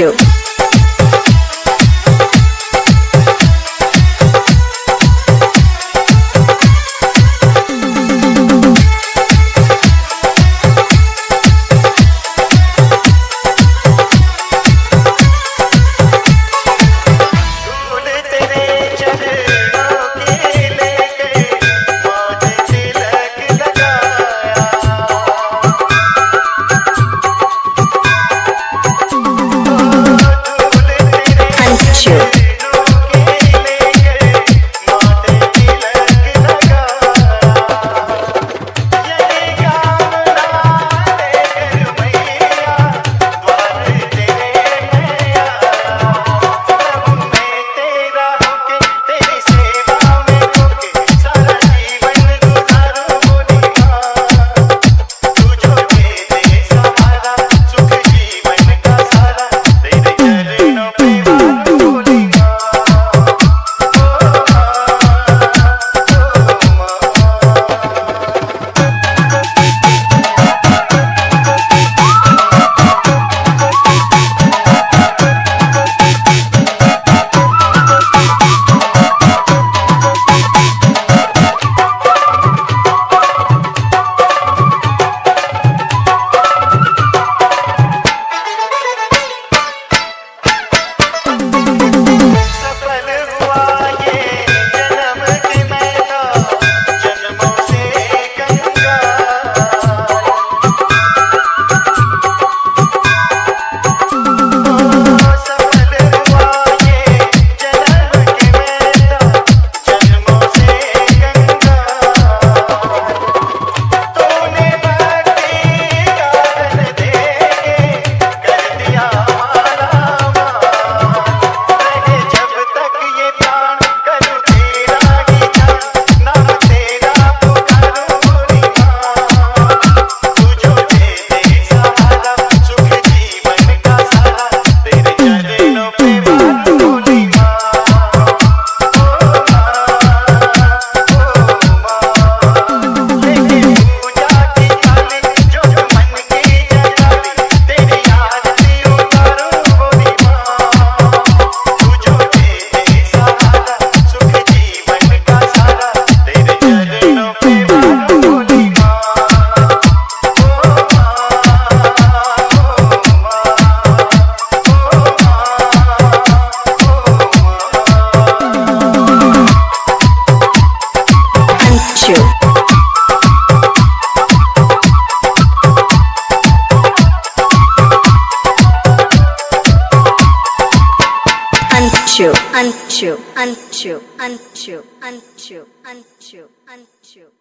you. unchew, unchew, unchew, unchew, unchew, unchew, unchew, unchew.